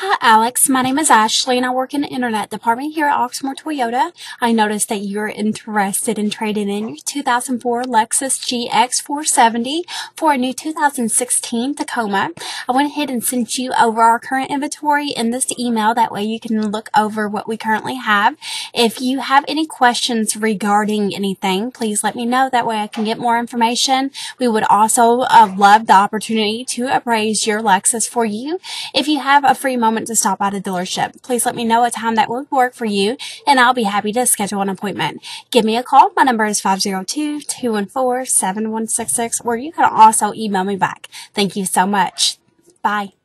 Hi, Alex. My name is Ashley and I work in the internet department here at Oxmoor Toyota. I noticed that you're interested in trading in your 2004 Lexus GX 470 for a new 2016 Tacoma. I went ahead and sent you over our current inventory in this email. That way you can look over what we currently have. If you have any questions regarding anything, please let me know. That way I can get more information. We would also uh, love the opportunity to appraise your Lexus for you. If you have a free moment moment to stop by the dealership. Please let me know a time that would work for you and I'll be happy to schedule an appointment. Give me a call. My number is 502-214-7166 or you can also email me back. Thank you so much. Bye.